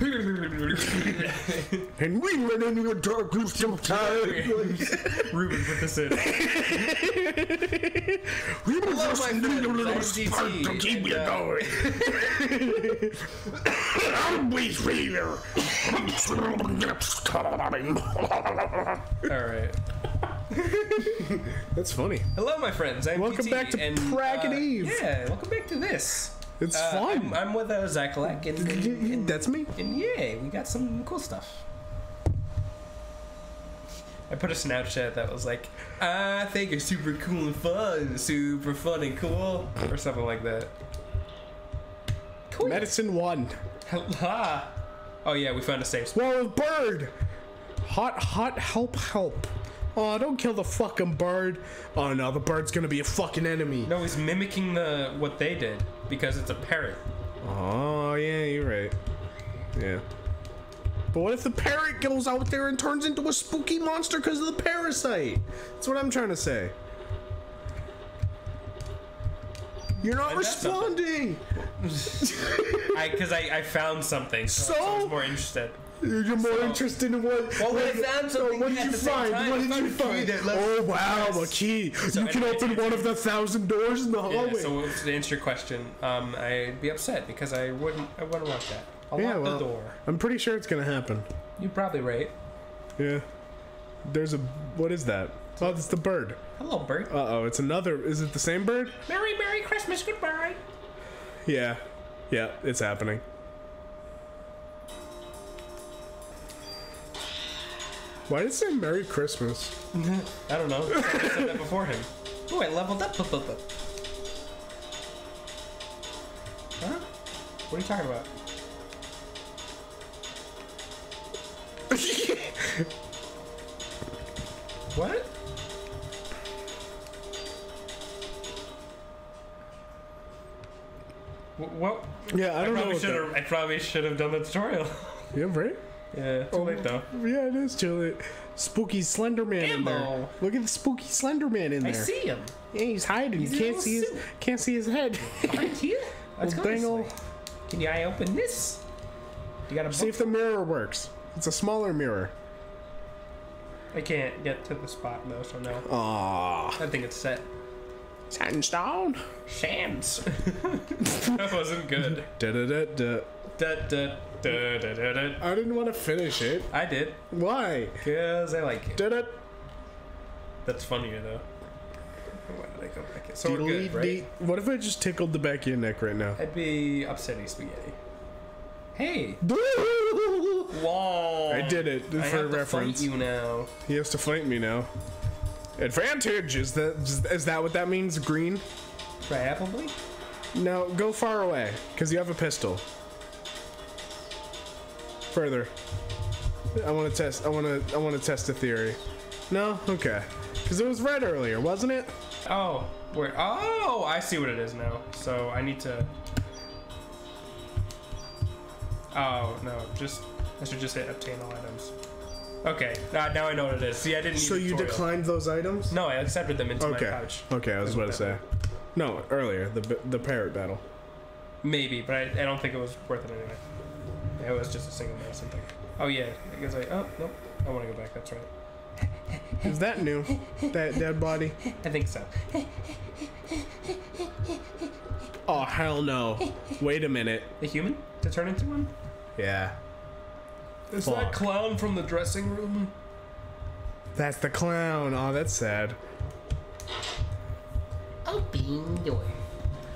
And we went into a dark room sometime. Ruben put this in. We were Hello, just my needing a little friends, I'm spark to keep and, you uh, going. I'm Wheat Fever. All right. That's funny. Hello, my friends. I'm Welcome DT, back to and, Prague and uh, Eve. Yeah, welcome back to this. It's Uh, fun. I'm, I'm with uh, Zakalack, and, and, and, That's me. and yeah, we got some cool stuff. I put a Snapchat that was like, I think it's super cool and fun, super fun and cool, or something like that. Cool. Medicine one. Ha. Oh yeah, we found a safe spot. Well, bird. Hot, hot, help, help. Oh, don't kill the fucking bird. Oh no, the bird's gonna be a fucking enemy. No, he's mimicking the what they did because it's a parrot. Oh yeah, you're right. Yeah. But what if the parrot goes out there and turns into a spooky monster because of the parasite? That's what I'm trying to say. You're not something. responding. I because I, I found something, so, So? I was more interested. You're more So- interested in what? Well, what- oh, what did you find? time, what did you find? Oh wow, a key! So you can open one of the thousand doors in the Yeah, hallway. so to answer your question, um, I'd be upset because I wouldn't I wouldn't want that. I'll Yeah, lock well- the door. I'm pretty sure it's gonna happen. You're probably right. Yeah. There's a. What is that? Oh, it's the bird. Hello, bird. Uh oh, it's another. Is it the same bird? Merry Merry Christmas, goodbye. Yeah. Yeah, it's happening. Why did it say Merry Christmas? I don't know. I said that before him. Oh, I leveled up. Huh? What are you talking about? What? Wh- What? Yeah, I I don't know. probably what should that- have. I probably should have done the tutorial. Yeah, right? Yeah, too late though. Yeah, it is too late. Spooky Slender Man in there. Look at the spooky Slender Man in there. I see him. Yeah, he's hiding. He's you can't see his can't see his head. Right here. Let's go dangle. Can you eye open this? You got a see if the mirror works. It's a smaller mirror. I can't get to the spot though, so no. Aww. I think it's set. Sandstone. Shams. that wasn't good. Da da da da. Da, da, da, da, da, da. I didn't want to finish it. I did, Why? because I like it. Da da. That's funnier though. Why did I go back in? So we're good, right? What if I just tickled the back of your neck right now? I'd be upsetting spaghetti. Hey! I did it I for have to reference. fight you now. He has to fight me now. Advantage is that is that what that means? Green? Probably. No, go far away because you have a pistol. Further. I want to test. I want to. I want to test a theory. No, okay. Because it was red earlier, wasn't it? Oh, Wait. Oh, I see what it is now. So I need to. Oh no, just I should just hit obtain all items. Okay, now, now I know what it is. See, I didn't. So you tutorial. declined those items? No, I accepted them into Okay. my pouch. Okay, I was about to say. No, earlier the the parrot battle. Maybe, but I, I don't think it was worth it anyway. It was just a single medicine thing. Oh yeah, I guess I. Oh nope, I want to go back. That's right. Is that new? that dead body? I think so. Oh hell no! Wait a minute. A human to turn into one? Yeah, Is Fuck. that clown from the dressing room? that's the clown. Oh, that's sad. Open door.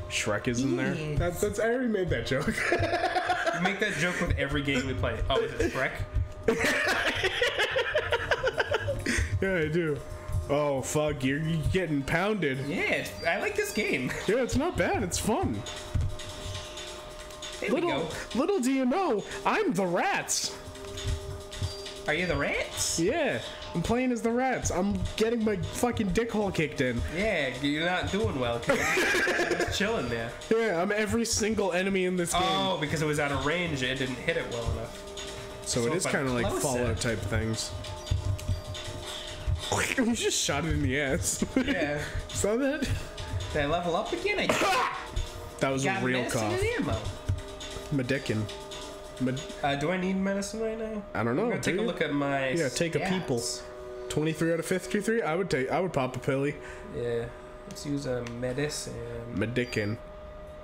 Shrek is in there. Yes. That's that's. I already made that joke. You make that joke with every game we play. Oh, is it Shrek? yeah, I do. Oh fuck! You're, you're getting pounded. Yeah, I like this game. Yeah, it's not bad. It's fun. There we Little go. little do you know, I'm the rats. Are you the rats? Yeah, I'm playing as the rats. I'm getting my fucking dick hole kicked in. Yeah, you're not doing well. just chilling there. Yeah, I'm every single enemy in this game. Oh, because it was out of range, it didn't hit it well enough. so, so it is kind of like Fallout type things. you just shot it in the ass. Yeah. Saw that? Did I level up again? I That was a real cough. Medicin. But Uh, do I need medicine right now? I don't know. I'm gonna take do a you? look at my. Yeah, take a stats. people. 23 out of 53. I would take. I would pop a pilly. Yeah. Let's use a medicine. Medicin.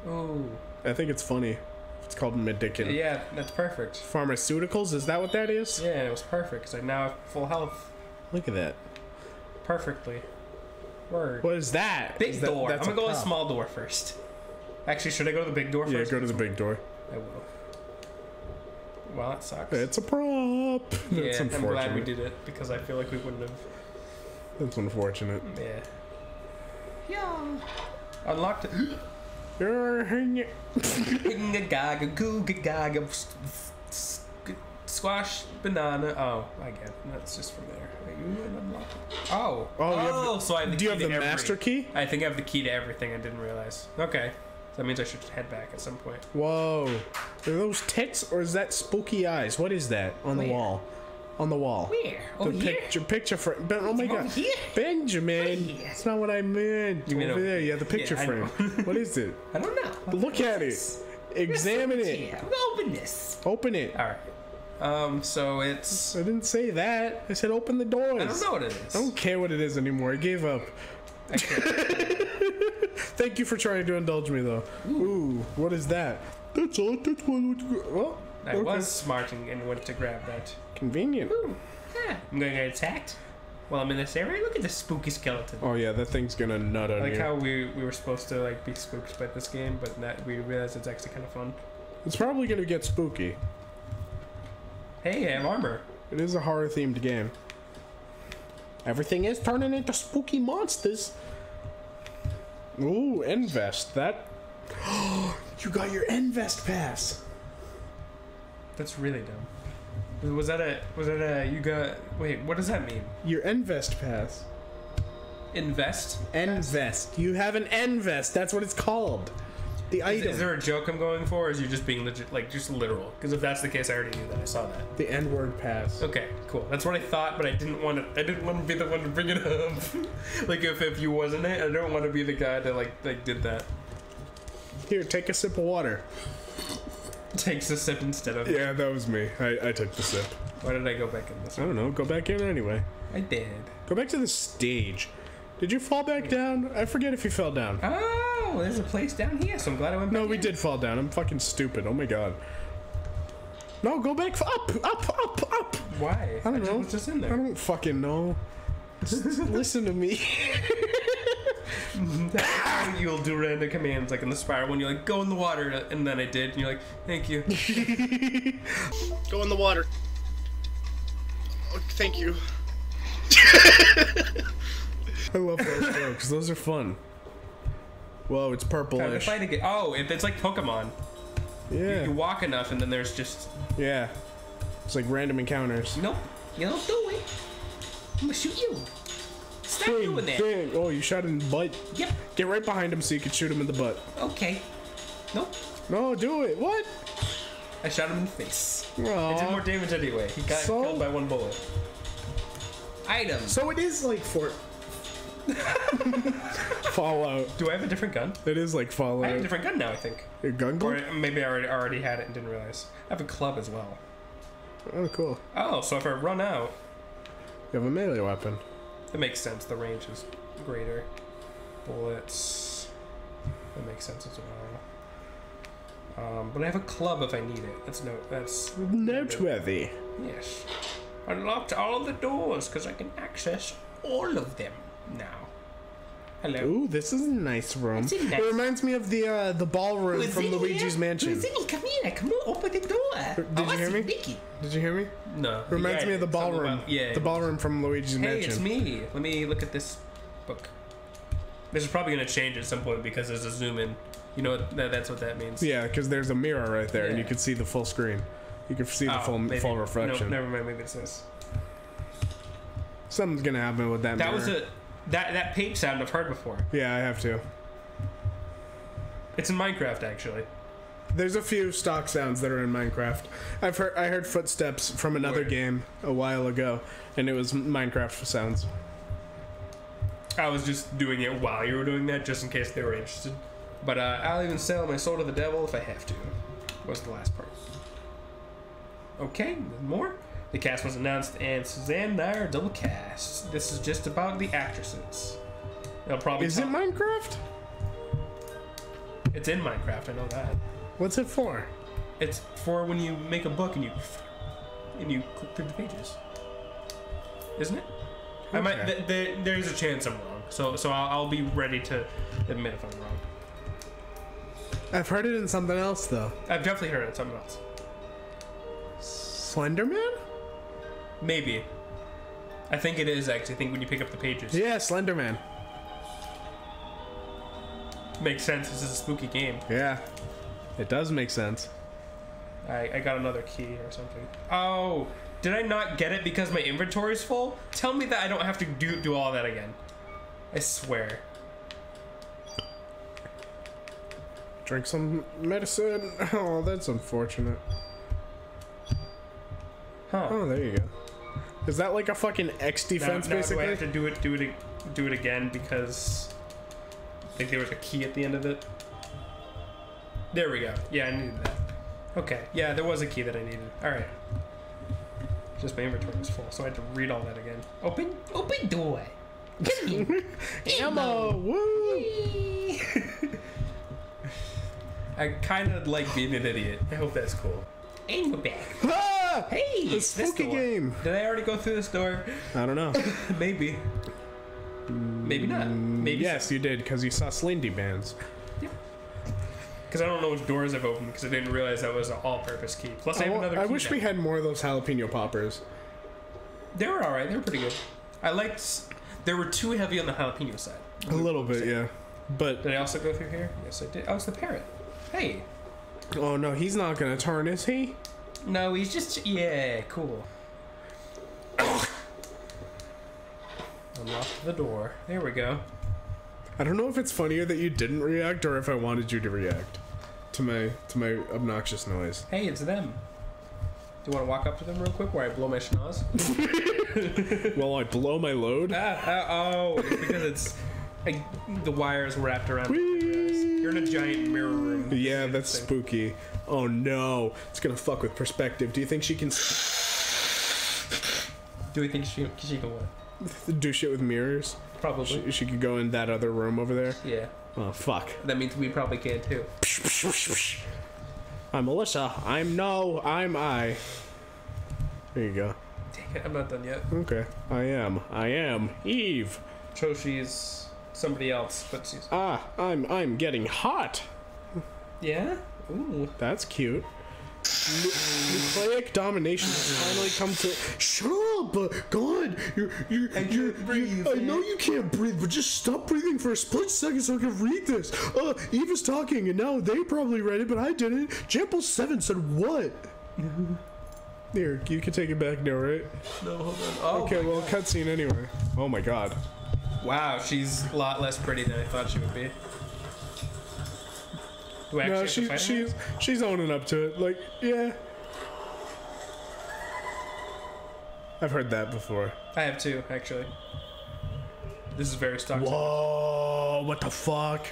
Oh. I think it's funny. It's called medicin. Yeah, that's perfect. Pharmaceuticals. Is that what that is? Yeah, it was perfect because I now have full health Look at that. perfectly. Word. What is that? Big Is that- door. I'm gonna a go with prop. small door first. Actually, should I go to the big door first? Yeah, go to the big door. I will. Well, that sucks. It's a prop. yeah, That's I'm glad we did it because I feel like we wouldn't have. That's unfortunate. Yeah. Yeah. Unlocked it. You're hanging- Hinga gaga goo gaga s- s- squash banana. Oh, I get. it. That's just from there. Are you an unlocked? Oh. Oh, have Oh, the- so I have the Do you have to the every- master key? I think I have the key to everything. I didn't realize. Okay. So that means I should head back at some point. Whoa. Are those tits or is that spooky eyes? What is that on the wall? On the wall. Where? The Over here? picture, picture frame. Ben, oh my Over god. here? Benjamin. here? That's not what I meant. You mean over over there, yeah, the picture Yeah, frame. what is it? I don't know. Look at it. Examine it. Yeah, open this. Open it. All right. Um. So it's. I didn't say that. I said open the doors. I don't know what it is. I don't care what it is anymore. I gave up. I can't. Thank you for trying to indulge me, though. Ooh, what is that? That's all. That's one. Oh, I okay. was smart and, and went to grab that. convenient. Ooh, yeah. I'm gonna get attacked while I'm in this area. Look at this spooky skeleton. Oh yeah, that thing's gonna nut on I like you. how we we were supposed to like be spooked by this game, but not, we realized it's actually kind of fun. It's probably gonna get spooky. Hey, I have armor. It is a horror themed game. Everything is turning into spooky monsters. Ooh, Invest. That. you got your Invest pass. That's really dumb. Was that a was that a you got wait what does that mean? Your Invest pass. Invest? Invest. You have an Invest. That's what it's called. The Is, item. is there a joke I'm going for, or is you just being legit like just literal? Because if that's the case, I already knew that. I saw that. the N word pass. Okay, cool. That's what I thought, but I didn't want to. I didn't want to be the one to bring it up. like if if you wasn't it, I don't want to be the guy that like like did that. Here, take a sip of water. Takes a sip instead of. Yeah, that was me. I, I took the sip. Why did I go back in this I don't know. Go back in anyway. I did. Go back to the stage. Did you fall back down? I forget if you fell down. Ah, Oh, there's a place down here, so I'm glad I went back. No, we in. did fall down. I'm fucking stupid. Oh my god. No, go back. Up, up, up, up. Why? I don't just know. was just in there? I don't fucking know. Just listen to me. That's how you'll do random commands like in the spiral when you're like go in the water and then I did and you're like thank you. Go in the water. Oh, thank you. I love those jokes. Those are fun. Whoa, it's Time to purplish. fight again. Oh, it, it's like Pokemon. Yeah, You walk enough and then there's just yeah. It's like random encounters. nope. You don't do it. I'm gonna shoot you. Stop Bing, doing that. bing. Oh, you shot him in the butt. Yep. Get right behind him so you can shoot him in the butt. Okay. Nope. No, do it. What? I shot him in the face. It did more damage anyway. He got So- killed by one bullet. Items. So it is like for Fallout. Do I have a different gun? It is like Fallout. I have a different gun now, I think. Your gun Or maybe I already, already had it and didn't realize. I have a club as well. Oh, cool. Oh, so if I run out, You have a melee weapon. it makes sense. The range is greater. Bullets. That makes sense as well. Um, but I have a club if I need it. That's no. That's Noteworthy. yes. Unlocked all of the doors because I can access all of them now. Hello. Ooh, this is a nice room. It's a nice- It reminds me of the uh, the ballroom Who's from Luigi's here? Mansion. Here? Come here. Come on. Open the door. Did you hear me? Mickey. Did you hear me? No. Reminds yeah, me of the ballroom. about- yeah. The ballroom from Luigi's Hey, Mansion. it's me. Let me look at this book. This is probably going to change at some point because there's a zoom in. You know that, that's what that means. Yeah, because there's a mirror right there, and you can see the full screen. You can see the Oh, full maybe. full No, reflection. never mind. Maybe it's this. Something's gonna happen with that. That mirror. was a that that peep sound I've heard before. Yeah, I have to. It's in Minecraft actually. There's a few stock sounds that are in Minecraft. I've heard I heard footsteps from another Where? game a while ago, and it was Minecraft sounds. I was just doing it while you were doing that, just in case they were interested. But uh, I'll even sell my soul to the devil if I have to. What's the last part. Okay, more. The cast was announced, and Suzanne and I are double cast. This is just about the actresses. They'll probably. Is it Minecraft? It's in Minecraft. I know that. What's it for? It's for when you make a book and you and you click through the pages. Isn't it? I might. Th- th- there's a chance I'm wrong. So so I'll, I'll be ready to admit if I'm wrong. I've heard it in something else though. I've definitely heard it in something else. Slenderman? Maybe. I think it is actually. I think when you pick up the pages, Yeah, Slenderman. makes sense. This is a spooky game. Yeah. It does make sense. I, I got another key or something. Oh, did I not get it because my inventory's full? Tell me that I don't have to do do all that again. I swear. Drink some medicine. Oh, that's unfortunate. Huh. Oh, there you go. Is that like a fucking X Now, defense now do I have to do it, do it, do it again because I think there was a key at the end of it. There we go. Yeah, I needed that. Okay. Yeah, there was a key that I needed. All right. Just my inventory was full, so I had to read all that again. Open, open door. Ammo! Woo! I kind of like being an idiot. I hope that's cool. And we're back. Ah! Hey, The this spooky door. game. Did I already go through this door? I don't know. Maybe. Maybe not. Maybe yes, you did because you saw Slindy bands. Because I don't know which doors I've opened because I didn't realize that was an all-purpose key. Plus, I have I, another. I key wish now. we had more of those jalapeno poppers. They were all right. They were pretty good. I liked. s- They were too heavy on the jalapeno side. A little bit, yeah. But Did I also go through here? Yes, I did. Oh, it's the parrot. Hey. oh no, he's not gonna turn, is he? No, he's just. Yeah, cool. Unlock the door. There we go. I don't know if it's funnier that you didn't react or if I wanted you to react to my to my obnoxious noise. Hey, it's them. Do you want to walk up to them real quick while I blow my schnoz? While I blow my load. ah, ah, oh, it's because it's like, the wires wrapped around. You're in a giant mirror room. Yeah, that's Thing. spooky. Oh no, it's gonna fuck with perspective. Do you think she can Do we think she she can win? do shit with mirrors? Probably. She, she could go in that other room over there. yeah. Oh fuck. That means we probably can too. I'm Melissa. I'm no. I'm I. There you go. Dang it, I'm not done yet. Okay. I am. I am Eve. So she's somebody else, but she's Ah, I'm I'm getting hot. Yeah. Ooh. That's cute. Nucleic domination has finally come to. Shut up! Uh, God, you're you're I can't you're. breathe, you, I know you can't breathe, but just stop breathing for a split second so I can read this. Uh, Eve is talking, and now they probably read it, but I didn't. Jample Seven said what? Here, you can take it back now, right? No, hold on. Oh. Okay, well, cutscene anyway. Oh my God. Wow, she's a lot less pretty than I thought she would be. I actually No, she, she's she's owning up to it. Like, yeah. I've heard that before. I have too, actually. This is very stock. Whoa! What the fuck?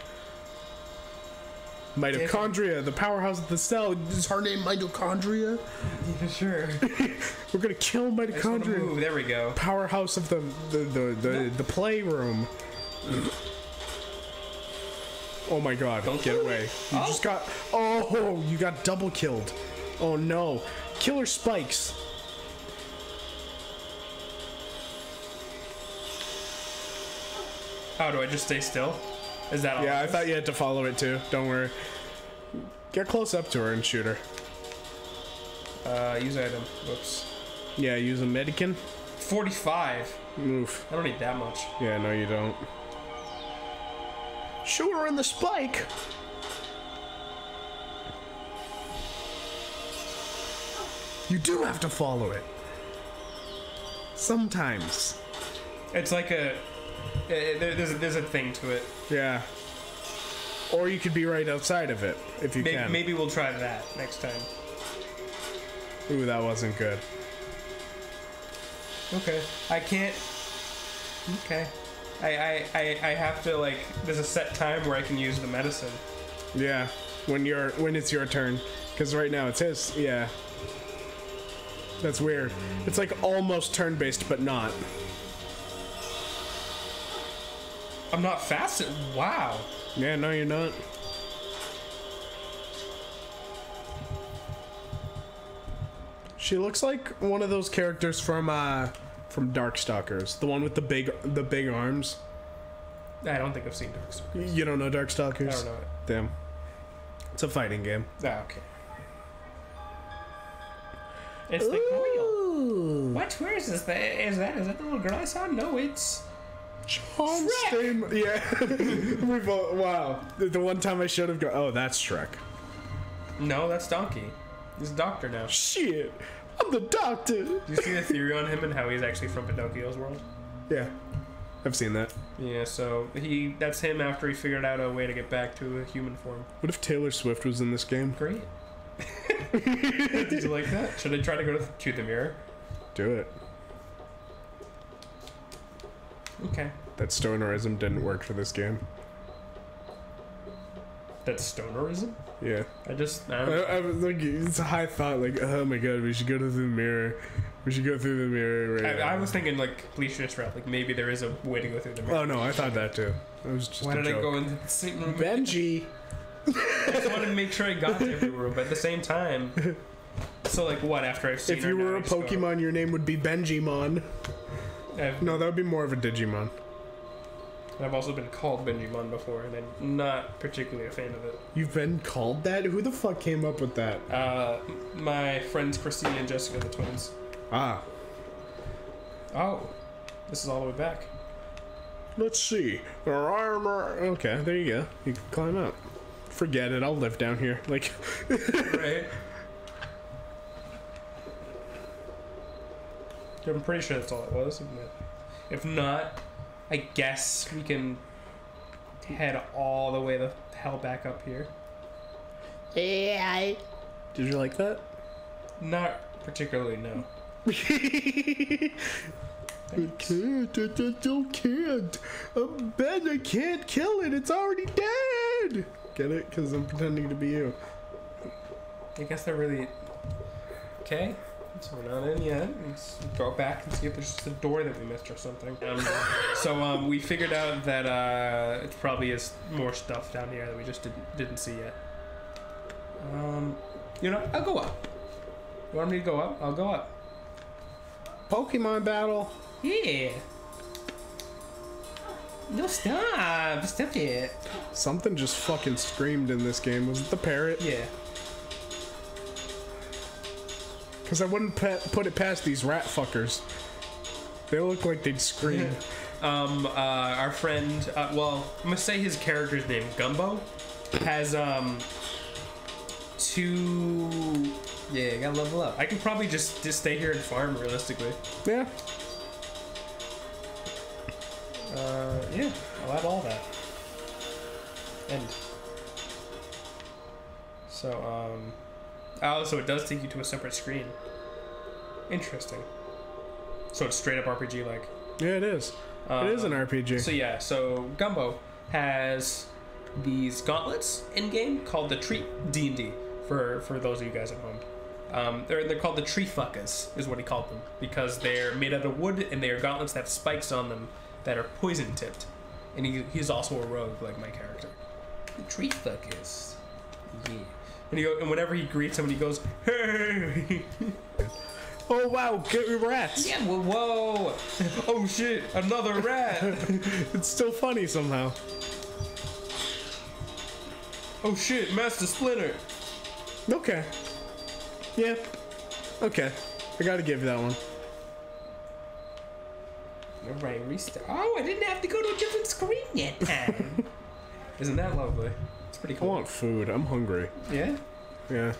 Mitochondria, the powerhouse of the cell. Is her name mitochondria? Yeah, sure. We're gonna kill mitochondria. There we go. Powerhouse of the the the the, the playroom. Oh my god! Don't Get away! You Oh. just got. Oh, you got double killed. Oh no! Killer spikes. How do I just stay still? Is that all? Yeah, I thought you had to follow it too. Don't worry. Get close up to her and shoot her. Uh, use item. Whoops. Yeah, use a medican. 45. Oof. I don't need that much. Yeah, no, you don't. Shoot her in the spike. You do have to follow it. Sometimes. It's like a. eh, there- There's a, there's a thing to it. Yeah. Or you could be right outside of it if you Maybe, can. maybe we'll try that next time. Ooh, that wasn't good. Okay. I can't. Okay. I, I, I, I have to like. There's a set time where I can use the medicine. Yeah, when you're when it's your turn, because right now it's his. Yeah. That's weird. It's like almost turn-based, but not. I'm not fast. At, wow. Yeah, no, you're not. She looks like one of those characters from uh from Darkstalkers, the one with the big the big arms. I don't think I've seen Darkstalkers. You don't know Darkstalkers? I don't know it. Damn. It's a fighting game. Ah, okay. It's the coil. Ooh. What? Where is this? Is that? Is that the little girl I saw? No, it's. John Shrek. Stamos. Yeah. we both, wow. The, the one time I should have gone, oh, that's Shrek. No, that's Donkey. He's a doctor now. Shit. I'm the doctor. Do you see the theory on him and how he's actually from Pinocchio's world? Yeah. I've seen that. Yeah, so he that's him after he figured out a way to get back to a human form. What if Taylor Swift was in this game? Great. Did you like that? Should I try to go to, to the mirror? Do it. Okay. That stonerism didn't work for this game. That's stonerism? Yeah. I just I I, don't, I was like, it's a high thought, like, oh my god, we should go to the mirror. We should go through the mirror right I, now. I was thinking like police route, like maybe there is a way to go through the mirror. Oh no, I thought that too. It was just Why a did I go into the same room? Benji. I just wanted to make sure I got to every room, but at the same time. So like what after I've seen If her you now, were I a just go- Pokemon, your name would be Benjimon. I've, No, that would be more of a Digimon. I've also been called Benjimon before, and I'm not particularly a fan of it. You've been called that? Who the fuck came up with that? Uh, my friends Christina and Jessica, the twins. Ah, Oh, this is all the way back. let's see. Their armor Okay, there you go. You can climb up. Forget it. I'll live down here. Like, right? I'm pretty sure that's all it was. If not, I guess we can head all the way the hell back up here. Yeah. did you like that? Not particularly, no. I can't. I just don't can't. I'm Ben. I can't kill it. It's already dead. Get it? Because I'm pretending to be you. I guess they're really okay. So we're not in yet. Let's go back and see if there's just a door that we missed or something. Um, so um, we figured out that uh, it probably is more stuff down here that we just didn't didn't see yet. Um, you know, I'll go up. You want me to go up? I'll go up. Pokemon battle. Yeah. No stop! Stop it. Something just fucking screamed in this game. Was it the parrot? Yeah. Because I wouldn't put it past these rat fuckers. They look like they'd scream. um, uh, our friend, uh, well, I'm gonna say his character's name, Gumbo, has, um, two. Yeah, gotta level up. I can probably just, just stay here and farm realistically. yeah. Uh, yeah, I'll have all that. End. So, um, oh, so it does take you to a separate screen. Interesting. So it's straight up RPG like. Yeah, it is. it is an Um, RPG. So yeah, so Gumbo has these gauntlets in game called the Tree D and D for for those of you guys at home. Um, they're they're called the Tree Fuckas is what he called them because they're made out of wood and they are gauntlets that have spikes on them that are poison tipped. And he, he's also a rogue like my character. The Tree Fuckas. Yeah. And, he, go- and whenever he greets someone, he goes, "Hey!" oh wow, get your rats. yeah, whoa, whoa! Oh shit, another rat! It's still funny somehow. Oh shit, Master Splinter! Okay. Yeah. Okay. I gotta give that one. Alright, restart. Oh, I didn't have to go to a different screen yet. Isn't that lovely? It's pretty I want food. I'm hungry. Yeah? Yeah.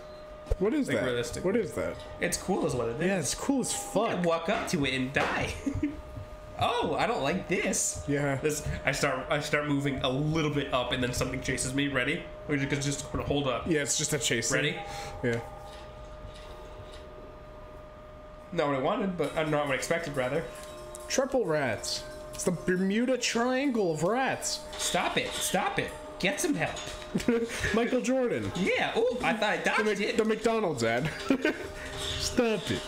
What is Like that? What is that? It's cool is what it is. Yeah, it's cool as fuck. Walk up to it and die. oh, I don't like this. Yeah. This I start I start moving a little bit up and then something chases me. Ready? We're just just gonna hold up. Yeah, it's just a chase. Ready? Yeah. Not what I wanted, but uh, not what I expected rather. Triple rats. It's the Bermuda Triangle of rats. Stop it! Stop it! Get some help. Michael Jordan. Yeah. Oh, I thought I The, dodged Mc- it. the McDonald's ad. Stop it.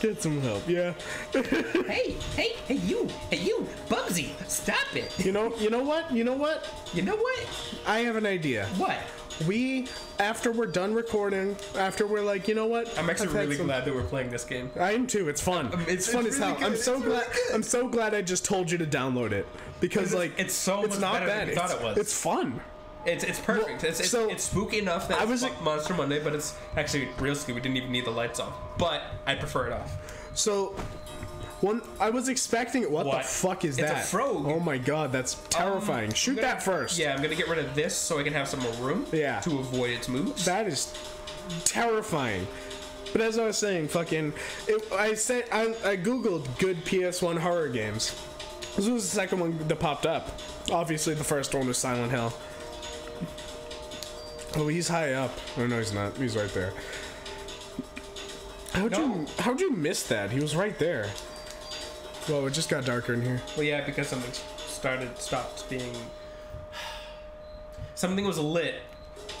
Get some help. Yeah. Hey, hey, hey, you, hey, you, Bubsy, stop it. You know. You know what? You know what? You know what? I have an idea. What? We, after we're done recording, after we're like, you know what? I'm actually really some- glad that we're playing this game. I am too. It's fun. Um, it's, it's- fun it's as hell. really I'm good. so It's glad. really good. I'm so glad I just told you to download it because like it's so it's much not better than bad. it's, it was. It's fun. It's it's perfect. Well, it's, it's, so- it's spooky enough that I was- like Monster Monday, but it's actually realistically we didn't even need the lights off. But I prefer it off. So, one I was expecting it. What, the fuck is It's a that? frog. Oh my god, that's terrifying. Um, Shoot gonna- that first. Yeah, I'm gonna get rid of this so I can have some more room. Yeah. To avoid its moves. That is terrifying. But as I was saying, fucking, it, I said I, I googled good PS1 horror games. This was the second one that popped up. Obviously, the first one was Silent Hill. Oh, he's high up. Oh no, he's not. He's right there. How'd No. you How'd you miss that? He was right there. Well, it just got darker in here. well, yeah, because something started stopped being. Something was lit,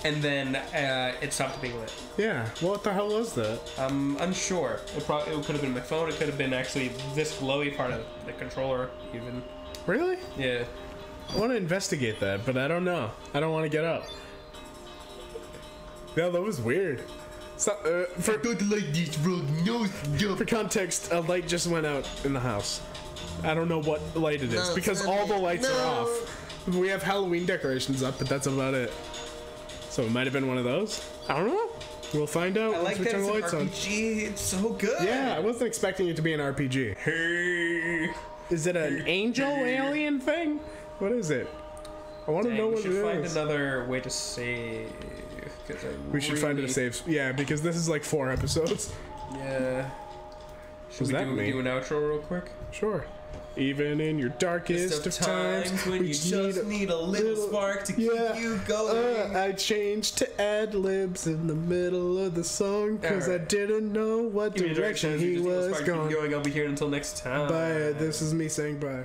and then uh, it stopped being lit. Yeah. Well, What the hell was that? I'm unsure. It probably it could have been my phone. It could have been actually this glowy part of the controller, even. Really? Yeah. I want to investigate that, but I don't know. I don't want to get up. Yeah, that was weird. So, uh, for, don't like this road, no for context, a light just went out in the house. I don't know what light it is No, because Sandy, all the lights are off. We have Halloween decorations up, but that's about it. So it might have been one of those. I don't know. We'll find out I like once we that turn it's the an lights on. RPG. It's so good. Yeah, I wasn't expecting it to be an RPG. Hey. Is it an angel alien thing? What is it? I want to Dang, know we what should it find is. another way to save. 'Cause I We should find it a really- safe. Yeah, because this is like four episodes. Yeah. Should does we that do, mean? do an outro real quick? Sure. Even in your darkest Just of times, when we you just need need a little, little- spark to yeah, keep you going. uh, I changed to ad libs in the middle of the song because I didn't know what me direction he just need a was spark to keep going. going. I'll be here until next time. Bye. This is me saying bye.